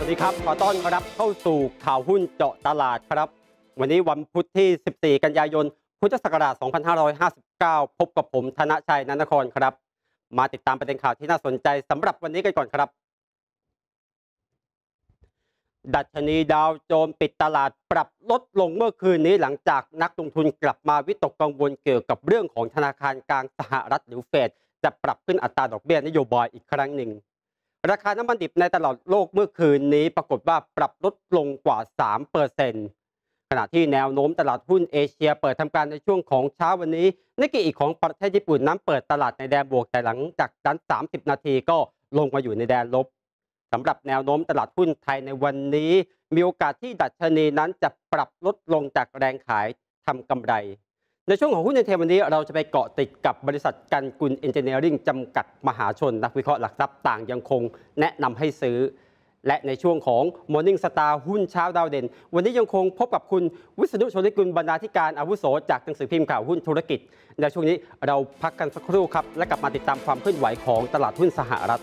วัสดีครับ ขอต้อนรับเข้าสู่ข่าวหุ้นเจาะตลาดครับ วันนี้วันพุธที่ 14 กันยายน พุทธศักราช 2559 พบกับผมธนชัยนันทครครับ มาติดตามประเด็นข่าวที่น่าสนใจสำหรับวันนี้กันก่อนครับ ดัชนีดาวโจนส์ปิดตลาดปรับลดลงเมื่อคืนนี้หลังจากนักลงทุนกลับมาวิตกกังวลเกี่ยวกับเรื่องของธนาคารกลางสหรัฐหรือเฟดจะปรับขึ้นอัตราดอกเบี้ยนโยบายอีกครั้งหนึ่ง ราคาน้ำมันดิบในตลาดโลกเมื่อคืนนี้ปรากฏว่าปรับลดลงกว่า3เปอร์เซ็นต์ขณะที่แนวโน้มตลาดหุ้นเอเชียเปิดทำการในช่วงของเช้าวันนี้นิกเกอีของประเทศญี่ปุ่นนั้นเปิดตลาดในแดนบวกแต่หลังจากนั้น 30 นาทีก็ลงมาอยู่ในแดนลบสำหรับแนวโน้มตลาดหุ้นไทยในวันนี้ มีโอกาสที่ดัชนีนั้นจะปรับลดลงจากแรงขายทำกำไร ในช่วงของหุ้นในเทวันนี้เราจะไปเกาะติดกับบริษัทกันกุลเอนจิเนียริ่งจำกัดมหาชน นักวิเคราะห์หลักทรัพย์ต่างยังคงแนะนำให้ซื้อ และในช่วงของ Morning Star หุ้นเช้าดาวเด่น วันนี้ยังคงพบกับคุณวิษณุชลิกุลบรรณาธิการอาวุโส จากหนังสือพิมพ์ข่าวหุ้นธุรกิจ ในช่วงนี้เราพักกันสักครู่ครับ และกลับมาติดตามความเคลื่อนไหวของตลาดหุ้นสหรัฐ